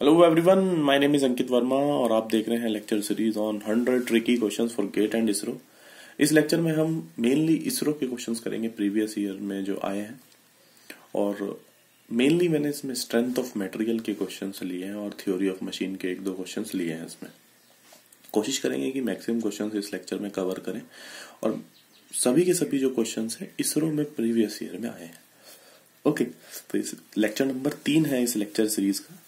Hello everyone my name is Ankit Verma और आप देख रहे हैं lecture series on hundred tricky questions for GATE and ISRO इस लेक्चर में हम मेनली इसरो के क्वेश्चंस करेंगे प्रीवियस ईयर में जो आए हैं। और मेनली मैंने इसमें स्ट्रेंथ ऑफ़ मटेरियल के क्वेश्चंस लिए हैं और थ्योरी ऑफ़ मशीन के एक दो क्वेश्चंस लिए हैं इसमें। कोशिश करेंगे कि मैक्सिमम क्वेश्चंस इस लेक्चर में कवर करें और सभी के सभी जो क्वेश्चंस हैं इसरो में प्रीवियस ईयर में आए हैं। ओके तो इस लेक्चर नंबर तीन है इस लेक्चर सीरीज़ का।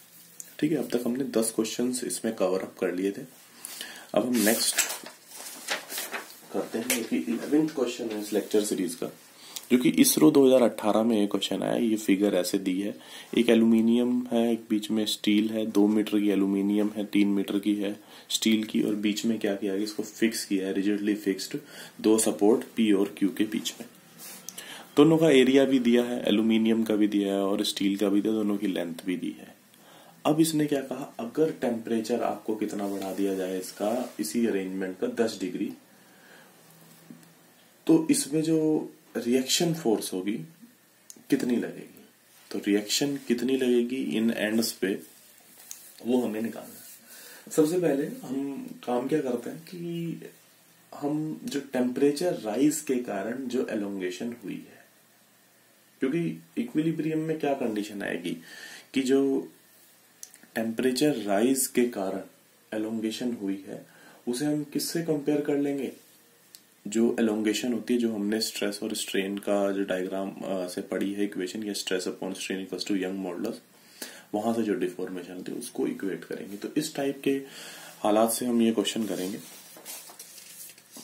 ठीक है, अब तक हमने दस क्वेश्चंस इसमें कवर अप कर लिए थे। अब हम नेक्स्ट करते हैं कि इलेवेंथ क्वेश्चन है इस लेक्चर सीरीज़ का, जो कि इसरो 2018 में एक क्वेश्चन आया, ये फिगर ऐसे दी है। एक एल्यूमिनियम है, एक बीच में स्टील है, दो मीटर की एल्यूमिनियम है, तीन मीटर की है स्टील की, और बीच में क्या किया गया इसको फिक्स किया है रिजिडली फिक्स्ड दो सपोर्ट पी और क्यू के बीच में। दोनों का एरिया भी दिया है एल्यूमिनियम का भी दिया है और स्टील का भी दिया दोनों की लेंथ भी दी है। अब इसने क्या कहा? अगर टेम्परेचर आपको कितना बढ़ा दिया जाए इसका, इसी अरेंजमेंट का 10 डिग्री तो इसमें जो रिएक्शन फोर्स होगी, कितनी लगेगी? तो रिएक्शन कितनी लगेगी इन एंड्स पे? वो हमें निकालना है सबसे पहले हम काम क्या करते हैं कि हम जो टेम्परेचर राइज के कारण जो एलोंगेशन हुई है, क्योंकि इक्विलिब्रियम में क्या कंडीशन आएगी कि जो टेम्परेचर राइज के कारण एलोंगेशन हुई है, उसे हम किससे कंपेयर कर लेंगे? जो एलोंगेशन होती है, जो हमने स्ट्रेस और स्ट्रेन का जो डायग्राम से पढ़ी है इक्वेशन या stress upon strain equal to Young modulus वहाँ से जो डिफॉर्मेशन होती है उसको इक्वेट करेंगे। तो इस टाइप के हालात से हम ये क्वेश्चन करेंगे।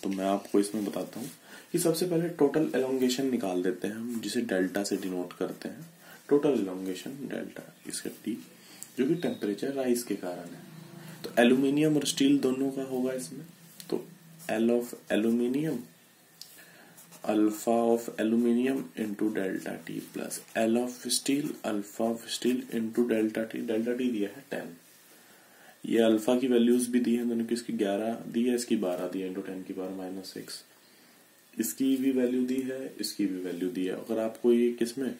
तो मैं आपको इसमें बताता हूँ कि सबसे पहले टोटल एलोंगेशन निकाल देते हैं हम, जिसे डेल्टा से डिनोट करते हैं। टोटल एलोंगेशन डेल्टा इसका टी जो कि टेम्परेचर राइज के कारण है। तो एल्यूमिनियम और स्टील दोनों का होगा इसमें। तो L of aluminium alpha of aluminium into delta T plus L of steel alpha of steel into delta T delta T दिया है टेन ये अल्फ़ा की वैल्यूज़ भी दी है दोनों की इसकी ग्यारह दी है, इसकी बारह दी है इंटू टेन की पावर माइनस सिक्स इसकी भी वैल्यू दी है, इसकी भी वैल्यू दी है। अगर आपको ये किसमें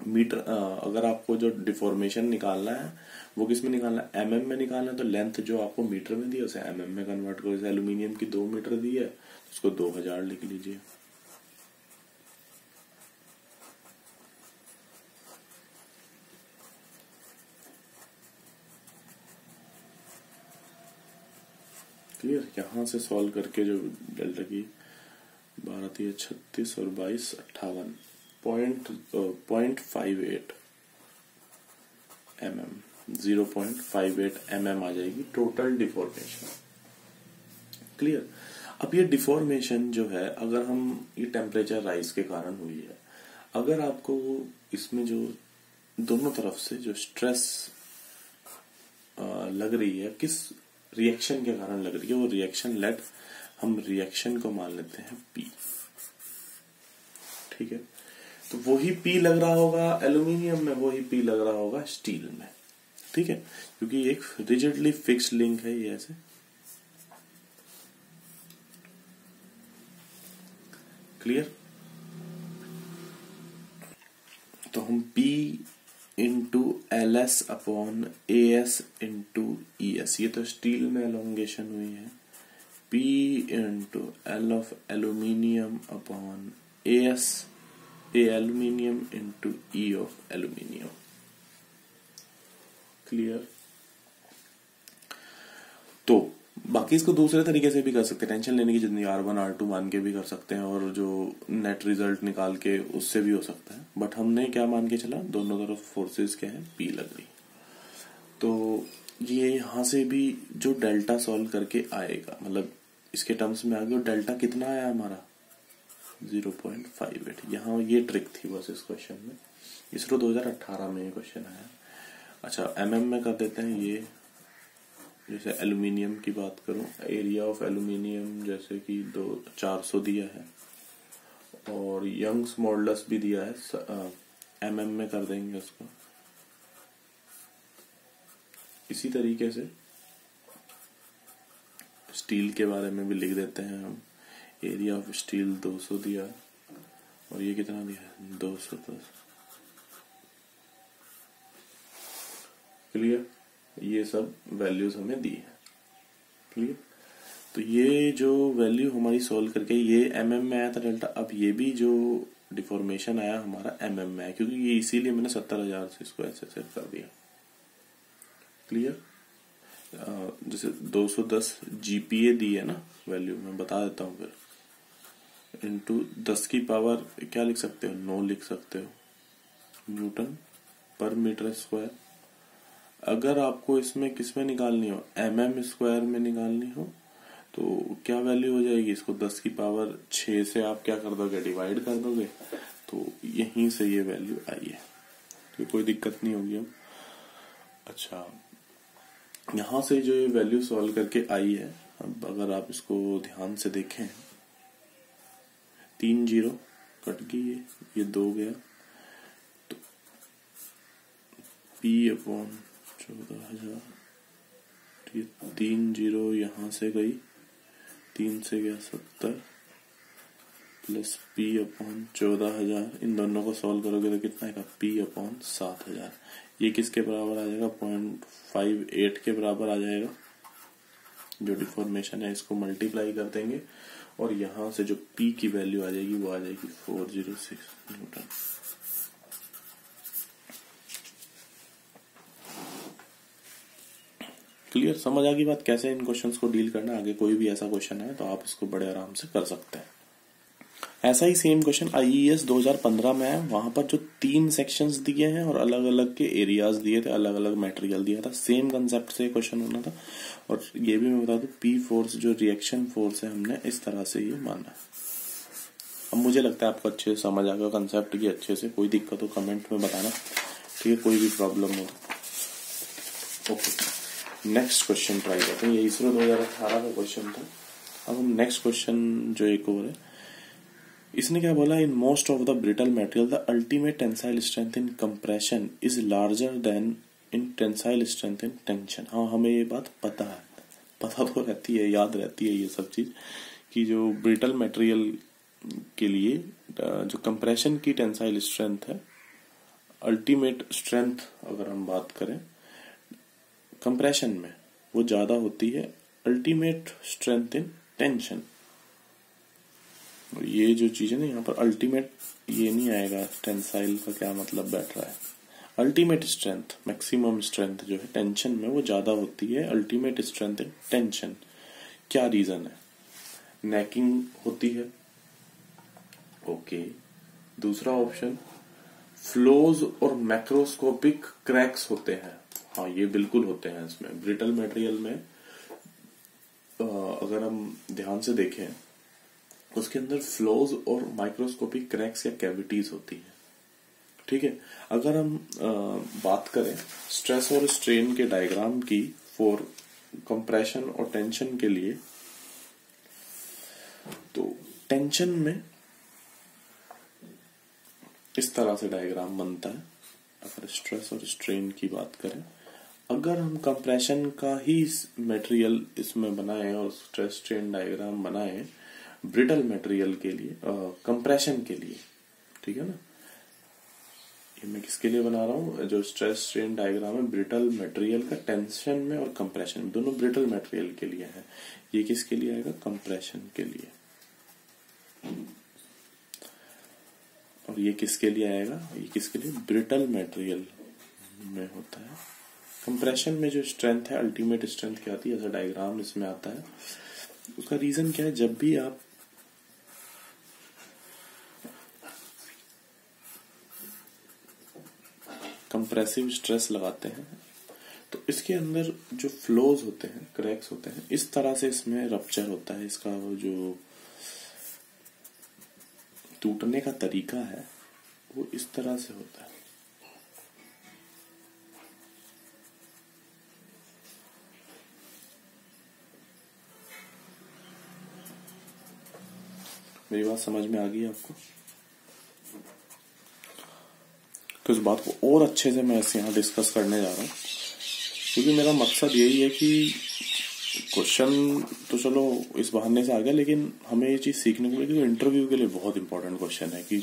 मीटर अगर आपको जो डिफॉर्मेशन निकालना है, वो किसमें निकालना है? एम mm में निकालना है तो लेंथ जो आपको मीटर में दी है, उसे एम mm में कन्वर्ट करो। जैसे एल्यूमिनियम की दो मीटर दी है तो उसको दो हज़ार लिख लीजिए। क्लियर यहाँ से सॉल्व करके जो डेल्टा की बारह थी छत्तीस और बाईस, अट्ठावन। Point point five eight M M zero point five eight M M आ जाएगी टोटल डिफॉर्मेशन क्लियर अब ये डिफॉर्मेशन जो है, अगर हम ये टेम्परेचर राइज के कारण हुई है, अगर आपको इसमें जो दोनों तरफ़ से जो स्ट्रेस लग रही है, किस रिएक्शन के कारण लग रही है, वो रिएक्शन लेट हम रिएक्शन को मान लेते हैं पी ठीक है? तो वही पी लग रहा होगा एल्यूमिनियम में, वही पी लग रहा होगा स्टील में। ठीक है? क्योंकि एक रिजिडली फिक्स लिंक है ये ऐसे। क्लियर तो हम P into L S upon A S into E S ये तो स्टील में एलोंगेशन हुई है। P into L of aluminium upon A S A aluminium into E of aluminium. Clear तो बाकी इसको दूसरे तरीके से भी कर सकते हैं। टेंशन लेने की जितनी आर वन आर टू मान के भी कर सकते हैं और जो नेट रिज़ल्ट निकाल के उससे भी हो सकता है। बट हमने क्या मान के चला? दोनों तरफ़ फोर्सेस क्या है? पी लग रही। तो ये यहाँ से भी जो डेल्टा सॉल्व करके आएगा मतलब इसके टर्म्स में आ गया डेल्टा कितना आया हमारा? ज़ीरो पॉइंट फाइव एट यहाँ ये ट्रिक थी बस इस क्वेश्चन में। इसरो 2018 में ये क्वेश्चन आया। अच्छा एम mm में कर देते हैं ये। जैसे एल्यूमिनियम की बात करूँ एरिया ऑफ़ एल्यूमिनियम जैसे कि दो, चार सौ दिया है। और यंग्स मॉडल्स भी दिया है। एम mm में कर देंगे उसको। इसी तरीके से स्टील के बारे में भी लिख देते हैं हम। एरिया ऑफ़ स्टील 200 दिया और ये कितना दिया है? दो सौ दस। क्लियर ये सब वैल्यूज़ हमें दी है। क्लियर तो ये जो वैल्यू हमारी सोल्व करके, ये एम mm में आया था डेल्टा अब ये भी जो डिफॉर्मेशन आया हमारा एम mm में आया, क्योंकि ये इसीलिए मैंने सत्तर हज़ार से इसको ऐसे सेट कर दिया। क्लियर जैसे 210 जीपीए दी है ना वैल्यू मैं बता देता हूँ फिर। इंटू दस की पावर क्या लिख सकते हो? नौ लिख सकते हो। न्यूटन पर मीटर स्क्वायर। अगर आपको इसमें किसमें निकालनी हो? एम एम स्क्वायर में निकालनी हो तो क्या वैल्यू हो जाएगी? इसको दस की पावर छ से आप क्या कर दोगे? डिवाइड कर दोगे? तो यहीं से ये वैल्यू आई है। तो कोई दिक्कत नहीं होगी अब। अच्छा यहाँ से जो ये वैल्यू सॉल्व करके आई है, अब अगर आप इसको ध्यान से देखें तीन ज़ीरो कट गई ये ये दो गया। तो पी अपॉन चौदह हज़ार ये तीन ज़ीरो यहाँ से गई, तीन से गया सत्तर प्लस पी अपॉन चौदह हज़ार, इन दोनों को सॉल्व करोगे तो कितना आएगा? पी अपॉन सात हज़ार। ये किसके बराबर आ जाएगा? पॉइंट फाइव एट के बराबर आ जाएगा। जो डिफॉर्मेशन है, इसको मल्टीप्लाई कर देंगे। और यहाँ से जो P की वैल्यू आ जाएगी, वो आ जाएगी four zero six newton clear समझ आ गई बात? कैसे इन क्वेश्चंस को डील करना आगे कोई भी ऐसा क्वेश्चन है तो आप इसको बड़े आराम से कर सकते हैं। ऐसा ही सेम क्वेश्चन आईईएस 2015 में है। वहाँ पर जो तीन सेक्शंस दिए हैं और अलग अलग के एरियाज़ दिए थे अलग अलग मटेरियल दिया था। सेम कंसेप्ट से क्वेश्चन होना था। और ये भी मैं बता दू पी फोर्स जो रिएक्शन फोर्स है हमने, इस तरह से ये माना। अब मुझे लगता है आपको अच्छे से समझ आ गया कंसेप्ट की, अच्छे से कोई दिक्कत हो कमेंट में बताना। ठीक है, कोई भी प्रॉब्लम हो ओके नेक्स्ट क्वेश्चन ट्राई करते हैं। ये इसरो 2018 का क्वेश्चन था। अब हम नेक्स्ट क्वेश्चन जो एक और है इसने क्या बोला? In most of the brittle material the ultimate tensile strength in compression is larger than in tensile strength in tension हाँ हमें ये बात पता है। पता तो रहती है, याद रहती है ये सब चीज़ कि जो ब्रिटल मटेरियल के लिए, जो कंप्रेशन की टेंसाइल स्ट्रेंथ है अल्टीमेट स्ट्रेंथ अगर हम बात करें कंप्रेशन में वो ज़्यादा होती है अल्टीमेट स्ट्रेंथ इन टेंशन ये जो चीज़ है ना, यहाँ पर अल्टीमेट ये नहीं आएगा टेंसाइल का क्या मतलब बैठ रहा है? अल्टीमेट स्ट्रेंथ मैक्सिमम स्ट्रेंथ जो है टेंशन में वो ज़्यादा होती है। अल्टीमेट स्ट्रेंथ टेंशन क्या रीजन है? नेकिंग होती है। ओके दूसरा ऑप्शन फ्लोज और मैक्रोस्कोपिक क्रैक्स होते हैं। हाँ ये बिल्कुल होते हैं इसमें। ब्रिटल मटेरियल में अगर हम ध्यान से देखें उसके अंदर फ्लोज और माइक्रोस्कोपिक क्रैक्स या कैविटीज होती है। ठीक है? अगर हम आ, बात करें स्ट्रेस और स्ट्रेन के डायग्राम की फॉर कंप्रेशन और टेंशन के लिए तो टेंशन में इस तरह से डायग्राम बनता है। अगर स्ट्रेस और स्ट्रेन की बात करें अगर हम कंप्रेशन का ही मटेरियल इसमें बनाए और स्ट्रेस स्ट्रेन डायग्राम बनाए ब्रिटल मटेरियल के लिए कंप्रेशन के लिए, ठीक है ना? ये मैं किसके लिए बना रहा हूँ? जो स्ट्रेस स्ट्रेन डायग्राम है ब्रिटल मटेरियल का टेंशन में और कंप्रेशन में, दोनों ब्रिटल मटेरियल के लिए है। ये किसके लिए आएगा? कंप्रेशन के लिए। और ये किसके लिए आएगा? ये किसके लिए? ब्रिटल मटेरियल में होता है। कंप्रेशन में जो स्ट्रेंथ है अल्टीमेट स्ट्रेंथ क्या आती है? ऐसा डायग्राम इसमें आता है। उसका रीजन क्या है? जब भी आप कंप्रेसिव स्ट्रेस लगाते हैं तो इसके अंदर जो फ्लोज होते हैं क्रैक्स होते हैं, इस तरह से इसमें रप्चर होता है। इसका वो जो टूटने का तरीका है, वो इस तरह से होता है। मेरी बात समझ में आ गई आपको? तो इस बात को और अच्छे से मैं यहाँ डिस्कस करने जा रहा हूँ। क्योंकि मेरा मकसद यही है कि क्वेश्चन तो चलो इस बहाने से आ गया, लेकिन हमें ये चीज़ सीखने को मिली इंटरव्यू के लिए बहुत इंपॉर्टेंट क्वेश्चन है कि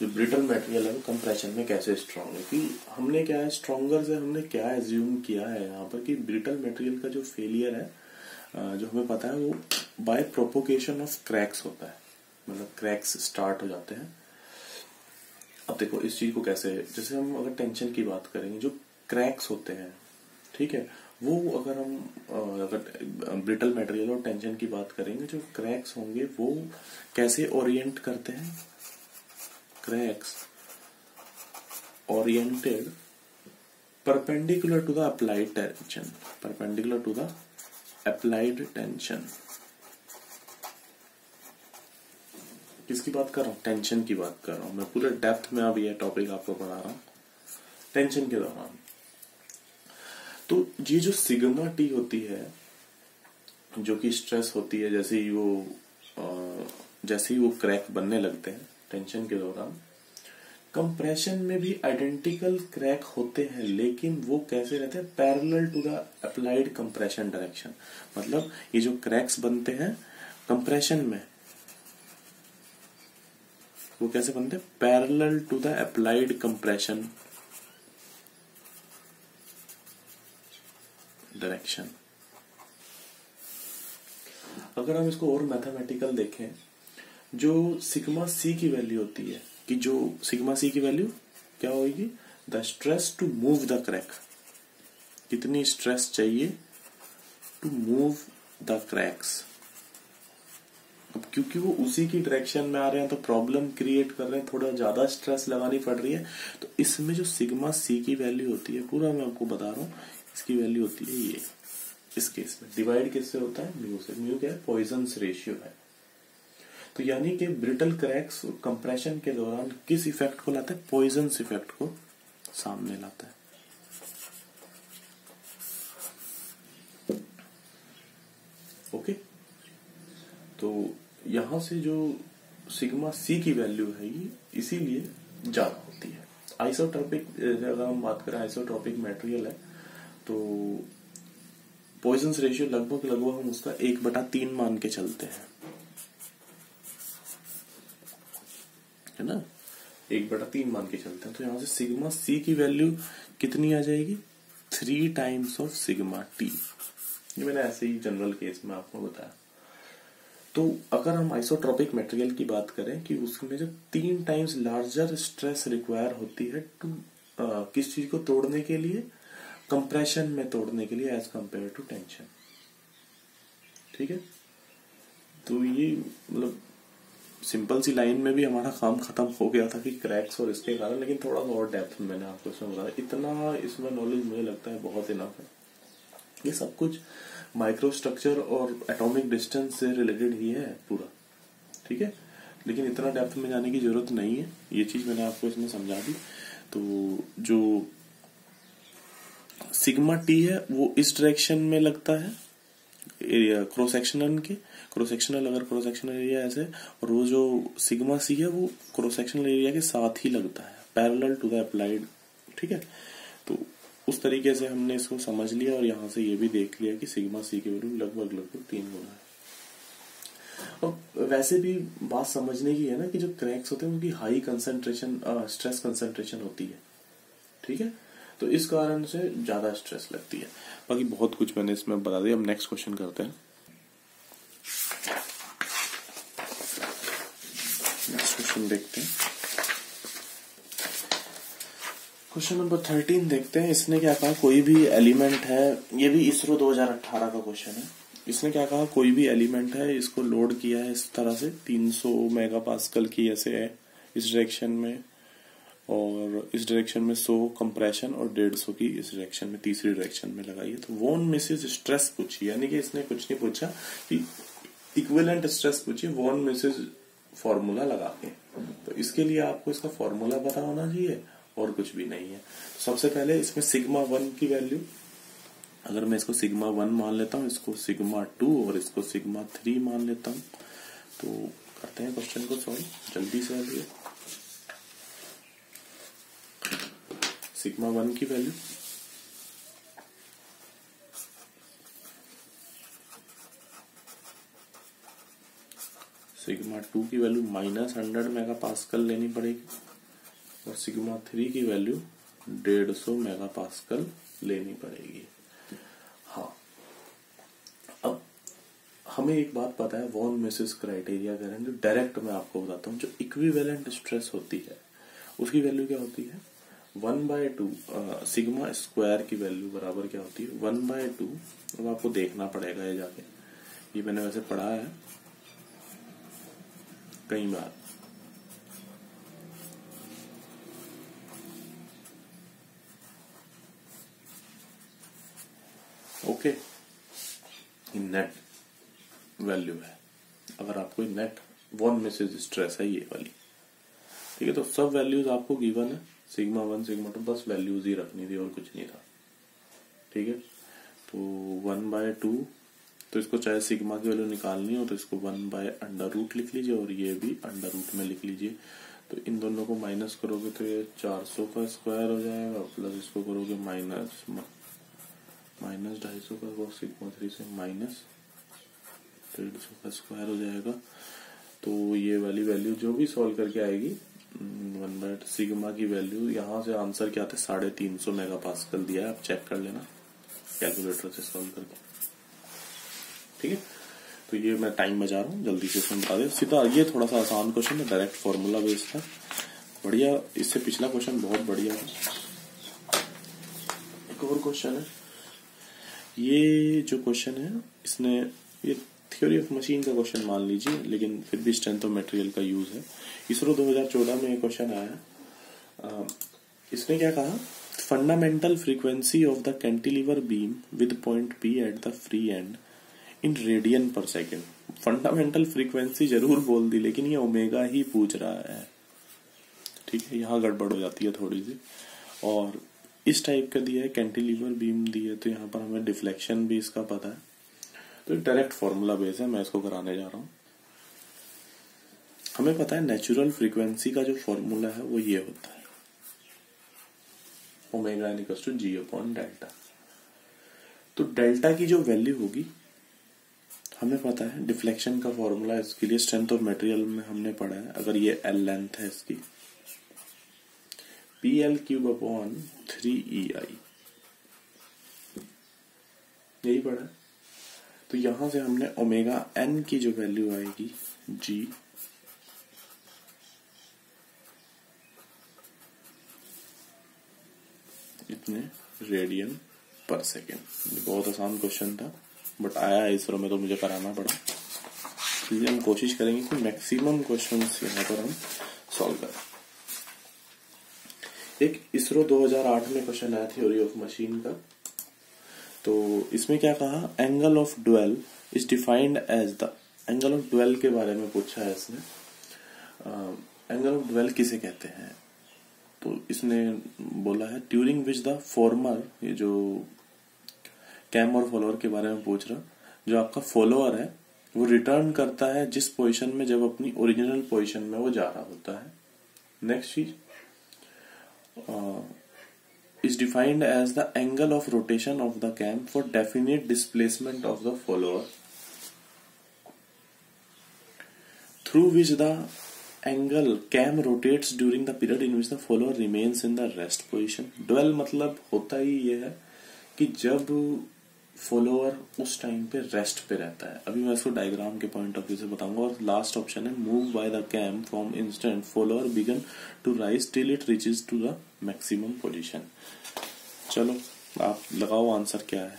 जो ब्रिटल मटेरियल है, वो कंप्रेशन में कैसे स्ट्रांग है? कि हमने क्या है स्ट्रॉन्गर से हमने क्या एज्यूम किया है यहाँ पर कि ब्रिटल मटेरियल का जो फेलियर है जो हमें पता है, वो बाय प्रोपोकेशन ऑफ़ क्रैक्स होता है। मतलब क्रैक्स स्टार्ट हो जाते हैं। अब देखो, इस चीज़ को कैसे, जैसे हम अगर टेंशन की बात करेंगे, जो क्रैक्स होते हैं, ठीक है, वो अगर हम अगर ब्रिटल मटेरियल और टेंशन की बात करेंगे, जो क्रैक्स होंगे, वो कैसे ओरिएंट करते हैं? Cracks oriented perpendicular to the applied tension perpendicular to the applied tension किसकी बात कर रहा हूँ? टेंशन की बात कर रहा हूँ। मैं पूरे डेप्थ में अब ये टॉपिक आपको पढ़ा रहा हूँ। टेंशन के दौरान। तो ये जो सिग्मा टी होती है, जो कि स्ट्रेस होती है, जैसे ही वो जैसे ही वो क्रैक बनने लगते हैं टेंशन के दौरान कंप्रेशन में भी आइडेंटिकल क्रैक होते हैं, लेकिन वो कैसे रहते हैं? Parallel to the applied compression direction मतलब ये जो क्रैक्स बनते हैं कंप्रेशन में वो कैसे बनते हैं? Parallel to the applied compression direction अगर हम इसको और मैथमेटिकल देखें, जो सिग्मा सी की वैल्यू होती है, कि जो सिग्मा सी की वैल्यू क्या होगी the stress to move the crack कितनी स्ट्रेस चाहिए? टू मूव द क्रैक्स क्योंकि वो उसी की डायरेक्शन में आ रहे हैं तो प्रॉब्लम क्रिएट कर रहे हैं, थोड़ा ज़्यादा स्ट्रेस लगानी पड़ रही है। तो इसमें जो सिग्मा सी की वैल्यू होती है, पूरा मैं आपको बता रहा हूँ, इसकी वैल्यू होती है ये, इस केस में। डिवाइड किससे होता है? म्यू से। म्यू क्या है? पॉइजन रेशियो है। तो यानी कि ब्रिटल क्रैक्स कंप्रेशन के दौरान किस इफ़ेक्ट को लाता है? पॉइजन इफ़ेक्ट को सामने लाता है। Okay okay? तो यहाँ से जो सिग्मा सी की वैल्यू है ये इसीलिए ज़्यादा होती है। आइसोट्रॉपिक अगर हम बात करें आइसोट्रॉपिक मेटेरियल है तो पॉइजन रेशियो लगभग लगभग हम उसका एक बटा तीन मान के चलते हैं। है ना? एक बटा तीन मान के चलते हैं। तो यहाँ से सिग्मा सी की वैल्यू कितनी आ जाएगी? Three times of sigma T ये मैंने ऐसे ही जनरल केस में आपको बताया। तो अगर हम आइसोट्रॉपिक मटेरियल की बात करें कि उसमें जो तीन टाइम्स लार्जर स्ट्रेस रिक्वायर होती है टू किस चीज़ को तोड़ने के लिए? कंप्रेशन में तोड़ने के लिए एज कंपेयर टू टेंशन ठीक है? तो ये मतलब सिंपल सी लाइन में भी हमारा काम खत्म हो गया था कि क्रैक्स और इसके कारण, लेकिन थोड़ा सा और डेप्थ मैंने आपको इसमें बताया। इतना इसमें नॉलेज मुझे लगता है बहुत इनफ है। ये सब कुछ माइक्रो स्ट्रक्चर और एटॉमिक डिस्टेंस से रिलेटेड ही है पूरा। ठीक है? लेकिन इतना डेप्थ में जाने की ज़रूरत नहीं है। ये चीज़ मैंने आपको इसमें समझा दी। तो जो सिग्मा टी है, वो इस डायरेक्शन में लगता है एरिया क्रॉस सेक्शनल के। क्रॉस सेक्शनल अगर क्रॉस सेक्शनल एरिया ऐसे, और वो जो सिग्मा सी है, वो क्रॉस सेक्शनल एरिया के साथ ही लगता है। पैरेलल टू द अप्लाइड ठीक है? तो उस तरीके से हमने इसको समझ लिया और यहाँ से ये भी देख लिया कि सिग्मा सी की वैल्यू लगभग लगभग तीन गुना है। और वैसे भी बात समझने की है ना कि जो क्रैक्स होते हैं उनकी हाई कंसंट्रेशन स्ट्रेस कंसंट्रेशन होती है। ठीक है? तो इस कारण से ज़्यादा स्ट्रेस लगती है। बाकी बहुत कुछ मैंने इसमें बता दिया। हम नेक्स्ट क्वेश्चन करते हैं। नेक्स्ट क्वेश्चन देखते हैं। क्वेश्चन नंबर थर्टीन देखते हैं। इसने क्या कहा? कोई भी एलिमेंट है। ये भी इसरो 2018 का क्वेश्चन है। इसने क्या कहा? कोई भी एलिमेंट है, इसको लोड किया है इस तरह से। 300 मेगापास्कल की ऐसे है इस डायरेक्शन में। और इस डायरेक्शन में 100 कंप्रेशन और 150 की इस डायरेक्शन में तीसरी डायरेक्शन में लगाई है। तो वोन मिसेज स्ट्रेस पूछी। यानी कि इसने कुछ नहीं पूछा कि इक्विलेंट स्ट्रेस पूछी वोन मिसेज फॉर्मूला लगा के। तो इसके लिए आपको इसका फॉर्मूला पता होना चाहिए। और कुछ भी नहीं है। सबसे पहले इसमें सिग्मा वन की वैल्यू अगर मैं इसको सिग्मा वन मान लेता हूँ, इसको सिग्मा टू और इसको सिग्मा थ्री मान लेता हूँ तो करते हैं क्वेश्चन को सॉल्व जल्दी से आइए। सिग्मा वन की वैल्यू सिग्मा टू की value minus hundred mega pascal लेनी पड़ेगी। और सिग्मा थ्री की वैल्यू डेढ़ सौ मेगा पास्कल लेनी पड़ेगी। हाँ। अब हमें एक बात पता है, वॉन मिसेस क्राइटेरिया हैं जो डायरेक्ट मैं आपको बताता हूँ, जो इक्विवेलेंट स्ट्रेस होती है, उसकी वैल्यू क्या होती है? One by two sigma square की वैल्यू बराबर क्या होती है? वन बाय टू, अब आपको देखना पड़ेगा ये जाके। ये मैंने वैसे पढ़ा है, कई बार। ओके। नेट वैल्यू है। अगर आपको नेट वन मैसेज स्ट्रेस है, ये वाली। ठीक है तो सब वैल्यूज़ आपको गिवन है। सिग्मा वन सिग्मा टू बस वैल्यूज़ ही रखनी थी और कुछ नहीं था। ठीक है तो वन बाय टू तो इसको चाहे सिग्मा की वैल्यू निकालनी हो तो इसको वन बाय अंडर रूट लिख लीजिए और ये भी अंडर रूट में लिख लीजिए। तो इन दोनों को माइनस करोगे तो ये 400 का स्क्वायर हो जाएगा प्लस इसको करोगे माइनस माइनस ढाई सौ का कॉस सिग्मा थ्री से माइनस डेढ़ सौ का स्क्वायर हो जाएगा। तो ये वाली वैल्यू जो भी सॉल्व करके आएगी वन बाय सिग्मा की वैल्यू यहाँ से आंसर क्या था? साढ़े तीन सौ मेगा पास्कल दिया है, आप चेक कर लेना कैलकुलेटर से सॉल्व करके। ठीक है? तो ये मैं टाइम बचा रहा हूँ, जल्दी से बता दे। सीधा ये थोड़ा सा आसान क्वेश्चन है डायरेक्ट फॉर्मूला बेस्ड है। बढ़िया, इससे पिछला क्वेश्चन बहुत बढ़िया था। एक और क्वेश्चन है। ये जो क्वेश्चन है, इसने, ये थ्योरी ऑफ़ मशीन का क्वेश्चन मान लीजिए, लेकिन फिर भी स्ट्रेंथ ऑफ़ मटेरियल का यूज़ है। इसरो 2014 में एक क्वेश्चन आया। इसने क्या कहा? Fundamental frequency of the cantilever beam with point P at the free end in radian per second fundamental frequency ज़रूर बोल दी, लेकिन ये ओमेगा ही पूछ रहा है। ठीक है, यहाँ गड़बड़ हो जाती है थोड़ी सी। और इस टाइप का दिया है कैंटिलीवर बीम दी है तो यहाँ पर हमें डिफ्लेक्शन भी इसका पता है। तो डायरेक्ट फॉर्मूला बेस है, मैं इसको कराने जा रहा हूँ। हमें पता है नेचुरल फ्रीक्वेंसी का जो फॉर्मूला है, वो ये होता है। Omega two G upon delta तो डेल्टा की जो वैल्यू होगी, हमें पता है डिफ्लेक्शन का फॉर्मूला इसके लिए स्ट्रेंथ ऑफ़ मटेरियल में हमने पढ़ा है। अगर ये एल लेंथ है इसकी P L cube upon three E I यही पढ़ा। तो यहाँ से हमने ओमेगा एन की जो वैल्यू आएगी जी इतने रेडियन पर सेकेंड बहुत आसान क्वेश्चन था बट आया इसरो में तो मुझे कराना पड़ा। इसलिए हम कोशिश करेंगे कि मैक्सिमम क्वेश्चन यहाँ पर हम सॉल्व करें। एक इसरो 2008 में क्वेश्चन आया थ्योरी ऑफ़ मशीन का। तो इसमें क्या कहा? Angle of dwell is defined as the angle of dwell के बारे में पूछा है इसने। एंगल ऑफ़ डुएल किसे कहते हैं? तो इसने बोला है ड्यूरिंग विच द फॉर्मर ये जो कैम और फॉलोअर के बारे में पूछ रहा, जो आपका फॉलोअर है, वो रिटर्न करता है जिस पोजीशन में जब अपनी ओरिजिनल पोजीशन में वो जा रहा होता है। नेक्स्ट चीज़ is defined as the angle of rotation of the cam for definite displacement of the follower through which the angle cam rotates during the period in which the follower remains in the rest position dwell मतलब होता ही ये है कि जब follower उस time पे rest पे रहता है। अभी मैं इसको डायग्राम के पॉइंट ऑफ़ व्यू से बताऊँगा और लास्ट ऑप्शन है move by the cam from instant follower begin to rise till it reaches to the maximum position चलो, आप लगाओ आंसर क्या है।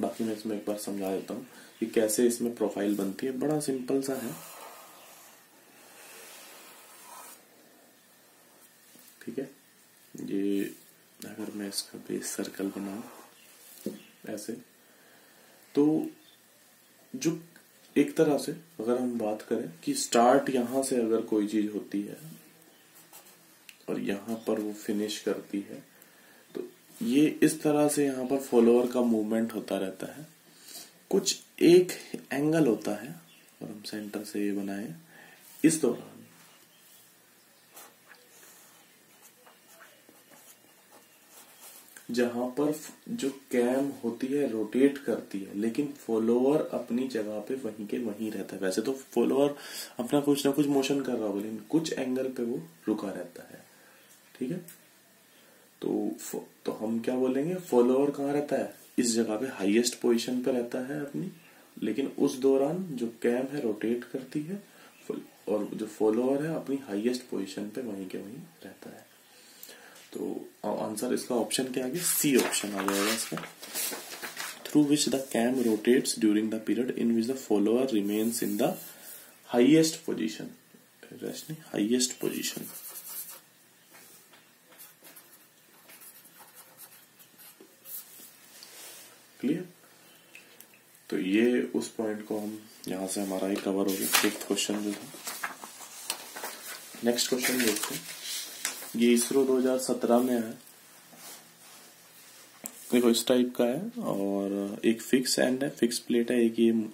बाकी मैं इसमें एक बार समझा देता हूँ कि कैसे इसमें प्रोफ़ाइल बनती है। बड़ा सिंपल सा है। ठीक है? ये, अगर मैं इसका बेस सर्कल बनाऊ। ऐसे। तो जो एक तरह से अगर हम बात करें कि स्टार्ट यहाँ से अगर कोई चीज़ होती है और यहाँ पर वो फिनिश करती है तो ये इस तरह से यहाँ पर फॉलोअर का मूवमेंट होता रहता है। कुछ एक एंगल होता है, और हम सेंटर से ये बनाए। इस दौरान जहाँ पर जो कैम होती है, रोटेट करती है, लेकिन फॉलोअर अपनी जगह पे वहीं के वहीं रहता है। वैसे तो फॉलोअर अपना कुछ ना कुछ मोशन कर रहा होगा, लेकिन कुछ एंगल पे वो रुका रहता है। ठीक है? तो तो हम क्या बोलेंगे? फॉलोअर कहाँ रहता है? इस जगह पे हाईएस्ट पोजीशन पे रहता है अपनी। लेकिन उस दौरान जो कैम है रोटेट करती है, और जो फॉलोअर है, अपनी हाईएस्ट पोजीशन पे वहीं के वहीं रहता है। तो आंसर इसका ऑप्शन क्या आ गया सी ऑप्शन आ जाएगा इसका। Through which the cam rotates during the period in which the follower remains in the highest position highest position clear तो ये उस पॉइंट को हम यहाँ से हमारा ही कवर हो गया। फिफ्थ क्वेश्चन जो था। नेक्स्ट क्वेश्चन देखते हैं। ये इसरो 2017 में है। देखो, इस टाइप का है और एक फिक्स एंड है। फिक्स प्लेट है, एक ये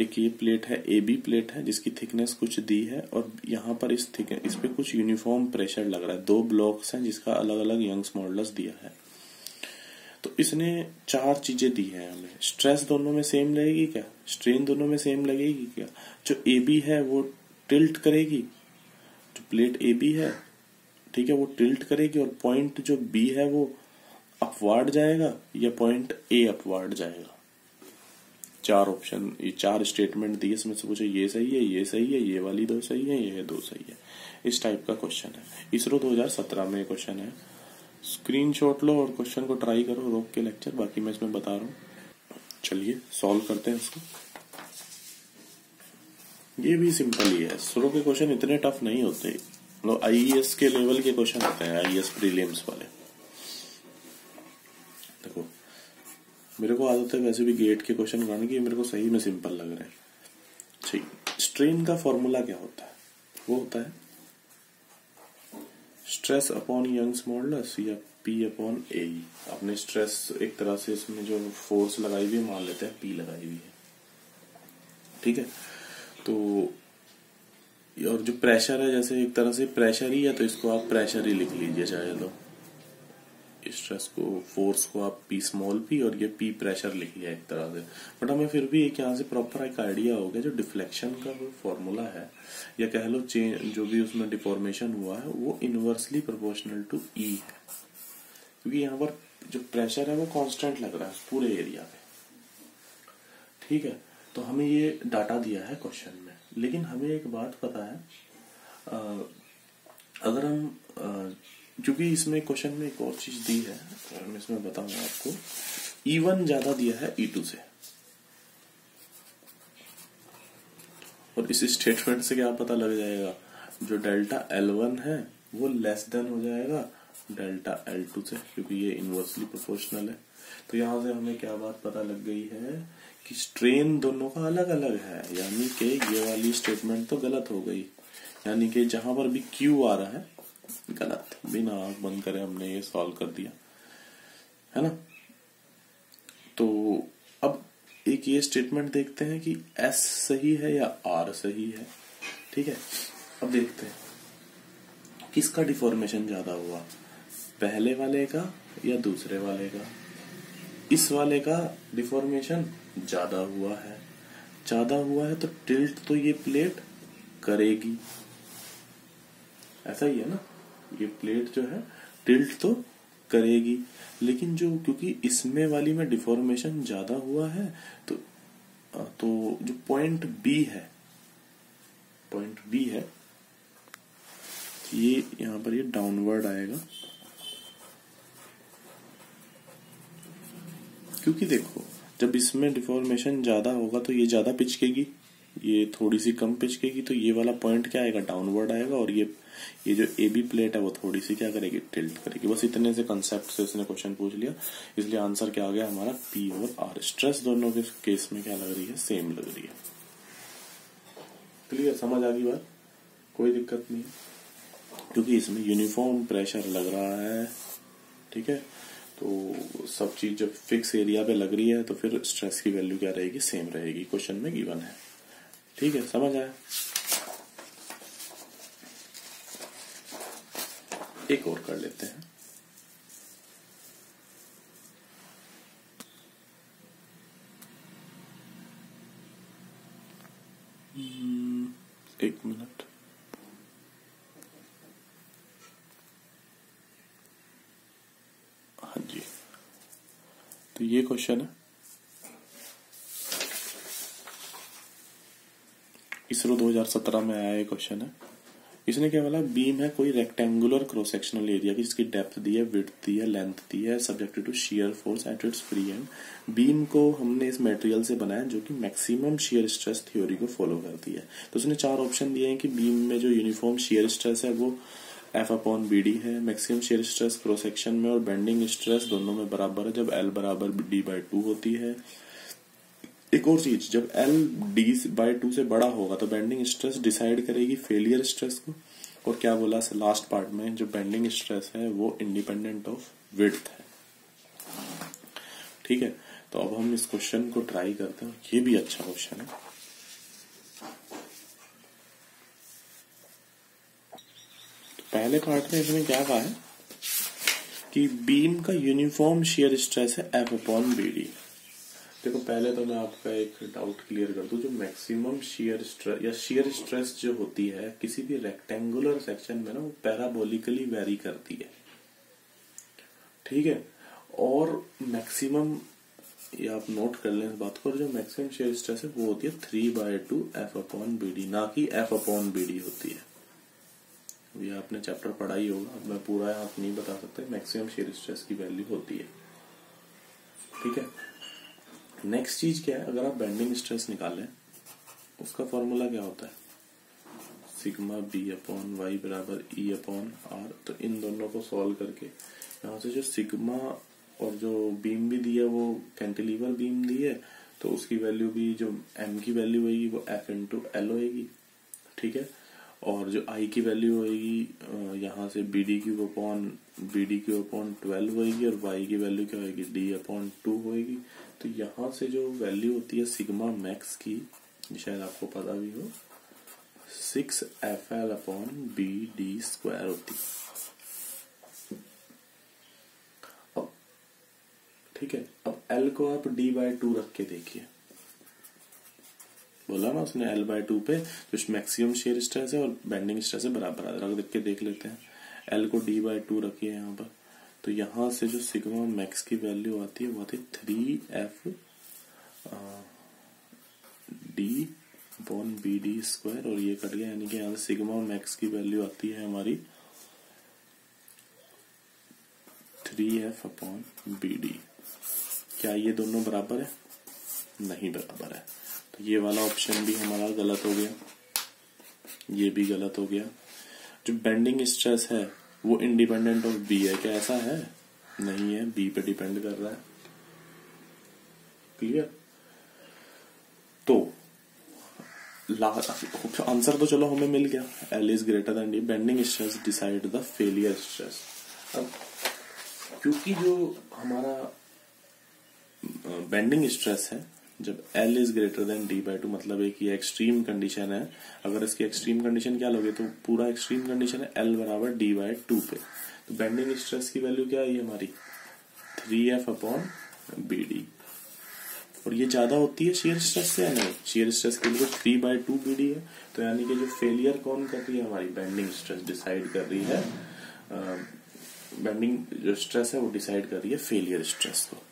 एक ये प्लेट है ए बी प्लेट है, जिसकी थिकनेस कुछ दी है और यहाँ पर इस थिक इस पे कुछ यूनिफॉर्म प्रेशर लग रहा है। दो ब्लॉक्स हैं जिसका अलग अलग यंग्स मॉडल्स दिया है। तो इसने चार चीज़ें दी है हमें। स्ट्रेस दोनों में सेम लगेगी क्या? स्ट्रेन दोनों में सेम लगेगी क्या? जो ए बी है, वो टिल्ट करेगी? जो प्लेट ए बी है ठीक है, वो टिल्ट करेगी और पॉइंट जो बी है वो अपवार्ड जाएगा या पॉइंट ए अपवार्ड जाएगा। चार ऑप्शन ये चार स्टेटमेंट दिए इसमें से पूछे, ये सही है, ये सही है, ये वाली दो सही है, ये दो सही है। इस टाइप का क्वेश्चन है। इसरो 2017 में क्वेश्चन है। स्क्रीनशॉट लो और क्वेश्चन को ट्राई करो, रोक के लेक्चर बाकी मैं इसमें बता रहा हूँ। चलिए सॉल्व करते हैं इसको। ये भी सिंपल ही है। इसरो के क्वेश्चन इतने टफ नहीं होते। मतलब आईएएस के लेवल के क्वेश्चन आते हैं आईएएस प्रीलिम्स वाले। देखो, मेरे को आदत है वैसे भी गेट के क्वेश्चन कराने की, मेरे को सही में सिंपल लग रहा है। ठीक स्ट्रेन का फॉर्मूला क्या होता है? वो होता है स्ट्रेस अपॉन यंग्स मॉडलस या पी अपॉन ए अपने स्ट्रेस एक तरह से इसमें जो फोर्स लगाई हुई मान लेते हैं पी लगाई हुई है। ठीक है? तो और जो प्रेशर है, जैसे एक तरह से प्रेशर ही है तो इसको आप प्रेशर ही लिख लीजिए चाहे तो। स्ट्रेस को फोर्स को आप पी स्मॉल पी और ये पी प्रेशर लिख लिया एक तरह से। बट हमें फिर भी एक यहाँ से प्रॉपर एक आइडिया हो गया, जो डिफ्लेक्शन का वो फॉर्मूला है, या कह लो चेंज जो भी उसमें डिफॉर्मेशन हुआ है, वो इनवर्सली प्रोपोर्शनल टू ई है। क्योंकि यहाँ पर जो प्रेशर है, वो कॉन्स्टेंट लग रहा है पूरे एरिया में ठीक है? तो हमें ये डाटा दिया है क्वेश्चन में। लेकिन हमें एक बात पता है आ, अगर हम क्योंकि इसमें क्वेश्चन में एक और चीज़ दी है मैं इसमें बताऊँगा आपको। ई e वन ज़्यादा दिया है ई e टू से। और इस स्टेटमेंट से क्या पता लग जाएगा? जो डेल्टा एल वन है वो लेस देन हो जाएगा डेल्टा एल टू से क्योंकि ये इनवर्सली प्रोपोर्शनल है। तो यहाँ से हमें क्या बात पता लग गई है? कि स्ट्रेन दोनों का अलग अलग है। यानी कि ये वाली स्टेटमेंट तो गलत हो गई। यानी कि जहाँ पर भी क्यू आ रहा है, गलत। बिना आँख बंद करे हमने ये सॉल्व कर दिया। है ना? तो अब एक ये स्टेटमेंट देखते हैं कि एस सही है या आर सही है। ठीक है? अब देखते हैं। किसका डिफॉर्मेशन ज़्यादा हुआ? पहले वाले का या दूसरे वाले का? इस वाले का डिफॉर्मेशन ज़्यादा हुआ है। ज़्यादा हुआ है तो टिल्ट तो ये प्लेट करेगी। ऐसा ही है ना? ये प्लेट जो है टिल्ट तो करेगी। लेकिन जो, क्योंकि इसमें वाली में डिफॉर्मेशन ज़्यादा हुआ है तो तो जो पॉइंट बी है पॉइंट बी है, ये यहाँ पर ये डाउनवर्ड आएगा। क्योंकि देखो, जब इसमें डिफॉर्मेशन ज़्यादा होगा तो ये ज़्यादा पिचकेगी, ये थोड़ी सी कम पिचकेगी तो ये वाला पॉइंट क्या आएगा? डाउनवर्ड आएगा और ये ये जो ए बी प्लेट है वो थोड़ी सी क्या करेगी? टिल्ट करेगी। बस इतने से कंसेप्ट से उसने क्वेश्चन पूछ लिया। इसलिए आंसर क्या आ गया? हमारा पी और आर स्ट्रेस दोनों के केस में क्या लग रही है? सेम लग रही है। क्लियर समझ आ गई बात? कोई दिक्कत नहीं। क्योंकि इसमें यूनिफॉर्म प्रेशर लग रहा है। ठीक है? तो सब चीज़ जब फिक्स एरिया पे लग रही है तो फिर स्ट्रेस की वैल्यू क्या रहेगी? सेम रहेगी। क्वेश्चन में गिवन है। ठीक है? समझ आया? एक और कर लेते हैं। एक मिनट। तो ये क्वेश्चन है। इसरो 2017 में आया क्वेश्चन है। इसने क्या बोला, बीम है कोई रेक्टेंगुलर क्रॉस सेक्शनल एरिया की जिसकी डेप्थ दी है विड्थ दी है लेंथ दी है subjected to shear force at its free end beam को हमने इस मटेरियल से बनाया जो कि मैक्सिमम शियर स्ट्रेस थ्योरी को फॉलो करती है। तो उसने चार ऑप्शन दिए हैं कि बीम में जो यूनिफॉर्म शियर स्ट्रेस है, वो एफ़ अपॉन बी डी है maximum shear stress cross section में और बेंडिंग स्ट्रेस दोनों में बराबर है, जब एल बराबर डी बाई टू होती है। एक और चीज़, जब एल डी बाई टू से बड़ा होगा तो बेंडिंग स्ट्रेस डिसाइड करेगी फेलियर स्ट्रेस को। और क्या बोला लास्ट पार्ट में, जो बेंडिंग स्ट्रेस है, वो इंडिपेंडेंट ऑफ़ विड्थ है। ठीक है तो अब हम इस क्वेश्चन को ट्राई करते हैं ये भी अच्छा क्वेश्चन है। पहले पार्ट में इसमें क्या कहा है? कि बीम का यूनिफॉर्म शेयर स्ट्रेस है एफ़ अपॉन बी डी देखो, पहले तो मैं आपका एक डाउट क्लियर कर दूँ, जो मैक्सिमम शेयर स्ट्रेस या शेयर स्ट्रेस जो होती है, किसी भी रेक्टेंगुलर सेक्शन में ना, वो पैराबोलिकली वेरी करती है। ठीक है? और मैक्सिमम ये आप नोट कर लें इस बात को, जो मैक्सिमम शेयर स्ट्रेस है, वो होती है three by two F upon B D ना कि एफ़ अपॉन बी डी होती है। ये आपने चैप्टर पढ़ा ही होगा। अब मैं पूरा आप नहीं बता सकते मैक्सिमम शेयर स्ट्रेस की वैल्यू होती है। ठीक है? नेक्स्ट चीज़ क्या है? अगर आप बेंडिंग स्ट्रेस निकालें, उसका फॉर्मूला क्या होता है? सिग्मा बी अपॉन वाई बराबर ई अपॉन आर तो इन दोनों को सॉल्व करके, यहाँ से जो सिग्मा और जो बीम भी दी है, वो कैंटिलीवर बीम दी है तो उसकी वैल्यू भी, जो एम की वैल्यू होगी, वो एफ़ इंटू एल होगी। ठीक है? और जो आई की वैल्यू होगी यहाँ से B D cube upon B D cube upon twelve होगी और वाई की वैल्यू क्या होगी डी अपॉन टू होगी तो यहाँ से जो वैल्यू होती है सिग्मा मैक्स की, शायद आपको पता भी हो six F L upon B D square होती अब, ठीक है, अब एल को आप डी बाय टू रख के देखिए। बोला ना उसने एल बाय टू पे जो मैक्सिमम शेयर स्ट्रेस है और बेंडिंग स्ट्रेस है बराबर रख देख के देख लेते हैं। एल को डी बाय टू रखिए यहाँ पर। तो यहाँ से जो सिग्मा मैक्स की वैल्यू आती है, वो आती है three F D upon B D square और ये कट गया, यानी कि यहाँ से सिग्मा मैक्स की वैल्यू आती है हमारी three F upon B D क्या ये दोनों बराबर है? नहीं बराबर है। ये वाला ऑप्शन भी हमारा गलत हो गया। ये भी गलत हो गया। जो बेंडिंग स्ट्रेस है, वो इंडिपेंडेंट ऑफ़ बी है। क्या ऐसा है? नहीं है। बी पे डिपेंड कर रहा है। क्लियर तो आंसर तो चलो हमें मिल गया। L is greater than D bending stress decide the failure stress अब, क्योंकि जो हमारा बेंडिंग स्ट्रेस है जब L is greater than D by two मतलब एक ये एक्सट्रीम कंडीशन है। अगर इसकी एक्सट्रीम कंडीशन क्या लोगे तो पूरा एक्सट्रीम कंडीशन है L बराबर डी बाई टू पे। तो बेंडिंग स्ट्रेस की वैल्यू क्या है हमारी? Three F upon B D और ये ज़्यादा होती है शेयर स्ट्रेस से या नहीं? शेयर स्ट्रेस के लिए three by two B D है। तो यानी कि जो फेलियर कौन कर रही है हमारी? बेंडिंग स्ट्रेस डिसाइड कर रही है। बेंडिंग जो स्ट्रेस है वो डिसाइड कर रही है फेलियर स्ट्रेस को।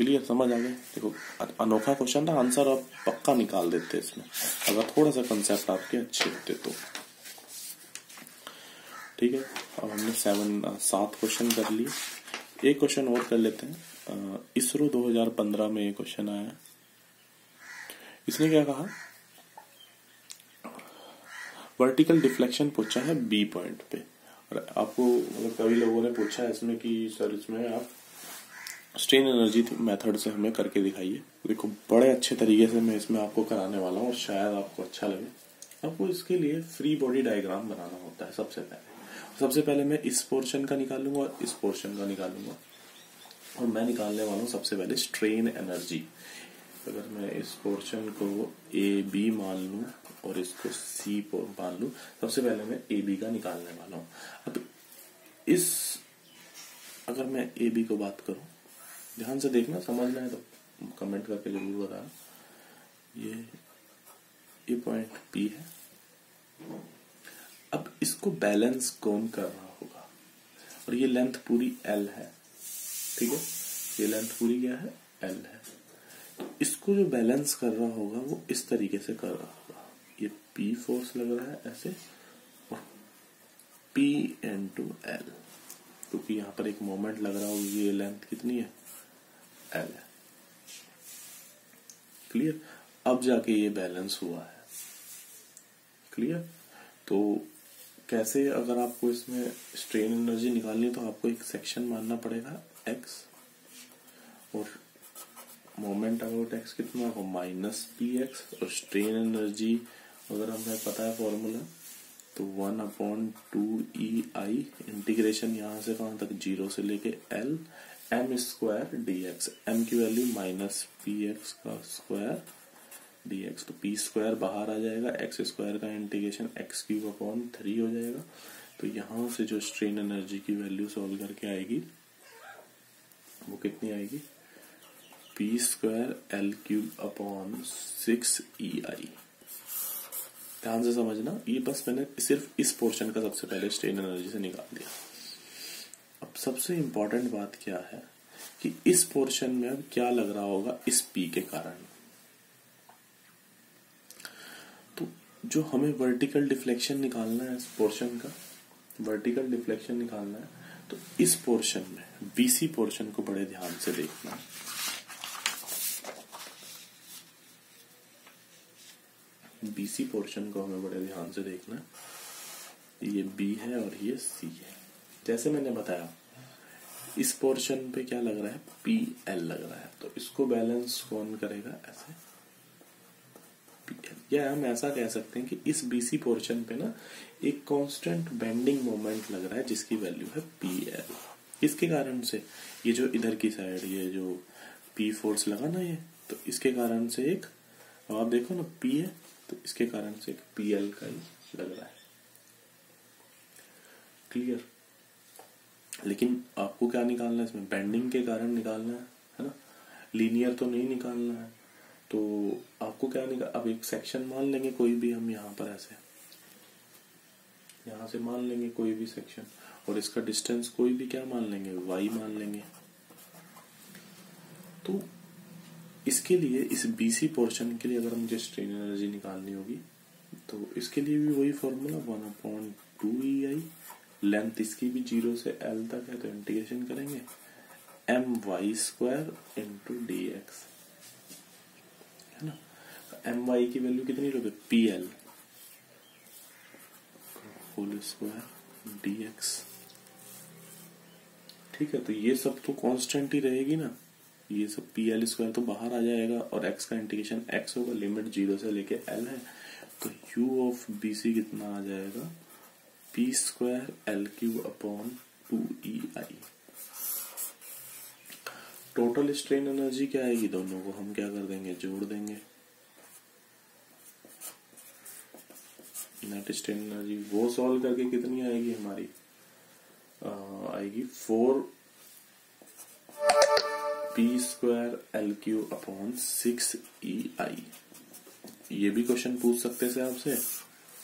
क्लियर समझ आ गए देखो, अनोखा क्वेश्चन था आंसर आप पक्का निकाल देते इसमें। अगर थोड़ा सा कंसेप्ट आपके अच्छे होते तो। ठीक है, अब हमने सेवन सात क्वेश्चन कर लिए। एक क्वेश्चन और कर लेते हैं। इसरो 2015 में एक क्वेश्चन आया इसने क्या कहा? वर्टिकल डिफ्लेक्शन पूछा है बी पॉइंट पे। और आपको मतलब कई लोगों ने पूछा है इसमें कि, सर, इसमें आप स्ट्रेन एनर्जी मेथड से हमें करके दिखाइए। देखो, बड़े अच्छे तरीके से मैं इसमें आपको कराने वाला हूँ और शायद आपको अच्छा लगे। आपको इसके लिए फ्री बॉडी डायग्राम बनाना होता है सबसे पहले। सबसे पहले मैं इस पोर्शन का निकालूँगा और इस पोर्शन का निकालूँगा। और मैं निकालने वाला हूँ सबसे पहले स्ट्रेन एनर्जी अगर मैं इस पोर्शन को ए बी मान लू और इसको सी मान लू, सबसे पहले मैं ए बी का निकालने वाला हूँ। अब इस, अगर मैं ए बी को बात करूँ ध्यान से देखना, समझना है तो। कमेंट करके ज़रूर बता ये ये पॉइंट पी है। अब इसको बैलेंस कौन कर रहा होगा? और ये लेंथ पूरी एल है। ठीक है? ये लेंथ पूरी क्या है? एल है। इसको जो बैलेंस कर रहा होगा, वो इस तरीके से कर रहा होगा। ये पी फोर्स लग रहा है ऐसे पी एन टू एल क्योंकि यहाँ पर एक मोमेंट लग रहा होगा ये लेंथ कितनी है। एल है क्लियर अब जाके ये बैलेंस हुआ है। क्लियर तो कैसे अगर आपको इसमें स्ट्रेन एनर्जी निकालनी तो आपको एक सेक्शन मानना पड़ेगा एक्स और मोमेंट अबाउट एक्स कितना हो माइनस पी एक्स और स्ट्रेन एनर्जी अगर हमें पता है फॉर्मूला तो one upon two E I integration यहाँ से कहाँ तक? ज़ीरो से लेके L M square D X M की वैल्यू माइनस पी एक्स का स्क्वायर डी एक्स तो पी स्क्वायर बाहर आ जाएगा एक्स स्क्वायर का integration X cube upon three हो जाएगा तो यहाँ से जो स्ट्रेन एनर्जी की वैल्यू सॉल्व करके आएगी, वो कितनी आएगी? P square L cube upon six E I ध्यान से समझना, ये बस मैंने सिर्फ़ इस पोर्शन का सबसे पहले स्ट्रेन एनर्जी से निकाल दिया। अब सबसे इंपॉर्टेंट बात क्या है कि इस पोर्शन में अब क्या लग रहा होगा इस पी के कारण। तो जो हमें वर्टिकल डिफ्लेक्शन निकालना है इस पोर्शन का वर्टिकल डिफ्लेक्शन निकालना है तो इस पोर्शन में बीसी पोर्शन को बड़े ध्यान से देखना। बीसी पोर्शन को हमें बड़े ध्यान से देखना है। ये बी है और ये सी है। जैसे मैंने बताया, इस पोर्शन पे क्या लग रहा है? पी एल लग रहा है। तो इसको बैलेंस कौन करेगा? ऐसे या हम ऐसा कह सकते हैं कि इस बीसी पोर्शन पे ना एक कांस्टेंट बेंडिंग मोमेंट लग रहा है, जिसकी वैल्यू है पी एल इसके कारण से ये जो इधर की साइड ये जो पी फोर्स लगा ना ये तो इसके कारण से एक आप देखो ना पी है तो इसके कारण से एक पी एल का ही लग रहा है। क्लियर लेकिन आपको क्या निकालना है इसमें? बेंडिंग के कारण निकालना है है ना? लीनियर तो नहीं निकालना है। तो आपको क्या निकाल अब एक सेक्शन मान लेंगे कोई भी हम यहाँ पर ऐसे। यहाँ से मान लेंगे कोई भी सेक्शन और इसका डिस्टेंस कोई भी क्या मान लेंगे? वाई मान लेंगे। तो इसके लिए, इस बीसी पोर्शन के लिए अगर मुझे स्ट्रेन एनर्जी निकालनी होगी तो इसके लिए भी वही formula one upon two E I length इसकी भी ज़ीरो से एल तक है तो इंटीग्रेशन करेंगे M Y square into D X है ना? एम वाई की वैल्यू कितनी लोगे P L whole square D X ठीक है तो ये सब तो कांस्टेंट ही रहेगी ना? ये सब पी एल स्क्वायर तो बाहर आ जाएगा और एक्स का इंटीग्रेशन एक्स होगा लिमिट ज़ीरो से लेके एल है। तो यू ऑफ़ बी सी कितना आ जाएगा? P square L cube upon two E I total strain energy क्या आएगी? दोनों को हम क्या कर देंगे? जोड़ देंगे। नेट स्ट्रेन एनर्जी वो सॉल्व करके कितनी आएगी हमारी? आ, आएगी four P square L cube upon six E I ये भी क्वेश्चन पूछ सकते थे आपसे?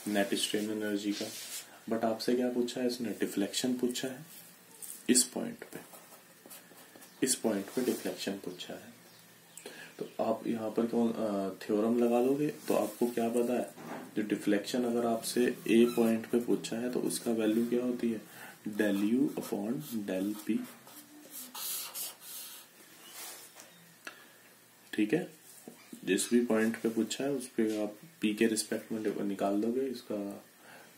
नेट स्ट्रेन एनर्जी का। बट आपसे क्या पूछा है? इसने डिफ्लेक्शन पूछा है। इस पॉइंट पे। इस पॉइंट पे डिफ्लेक्शन पूछा है। तो आप यहाँ पर क्यों थ्योरम लगा दोगे तो आपको क्या पता है? जो डिफ्लेक्शन अगर आपसे ए पॉइंट पे पूछा है तो उसका वैल्यू क्या होती है? Del U upon del P ठीक है? जिस भी पॉइंट पे पूछा है उस पर आप पी के रिस्पेक्ट में निकाल दोगे, इसका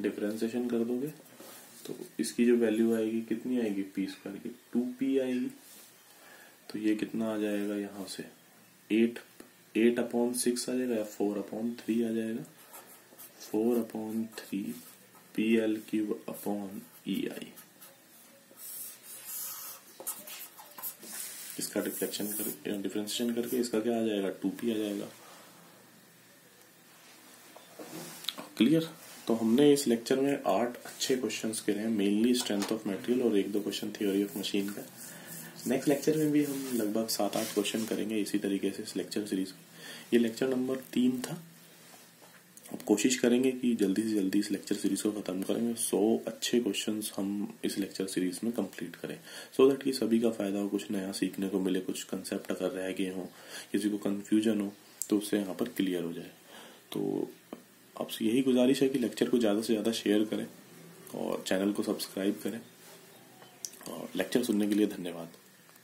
डिफ्रेंसिएशन कर दोगे तो इसकी जो वैल्यू आएगी, कितनी आएगी पी स्क्वायर की टू पी आएगी। तो ये कितना आ जाएगा यहाँ से? एट एट अपॉन सिक्स आ जाएगा या फोर अपॉन थ्री आ जाएगा? Four upon three P L cube upon E I. इसका डिफ्लेक्शन कर डिफ्रेंसिएशन करके इसका क्या आ जाएगा? टू पी आ जाएगा। क्लियर? तो हमने इस लेक्चर में आठ अच्छे क्वेश्चंस करे हैं मेनली स्ट्रेंथ ऑफ़ मटेरियल और एक दो क्वेश्चन थ्योरी ऑफ़ मशीन का नेक्स्ट लेक्चर में भी हम लगभग सात आठ क्वेश्चन करेंगे इसी तरीके से इस लेक्चर सीरीज़ ये लेक्चर नंबर तीन था। अब कोशिश करेंगे कि जल्दी से जल्दी इस लेक्चर सीरीज़ को खत्म करेंगे सौ अच्छे क्वेश्चंस हम इस लेक्चर सीरीज़ में कंप्लीट करें। सो so दैट कि सभी का फ़ायदा हो, कुछ नया सीखने को मिले, कुछ कंसेप्ट अगर रह गए हो, किसी को कंफ्यूजन हो तो उससे यहाँ पर क्लियर हो जाए। तो आपसे यही गुजारिश है कि लेक्चर को ज़्यादा से ज़्यादा शेयर करें और चैनल को सब्सक्राइब करें। और लेक्चर सुनने के लिए धन्यवाद।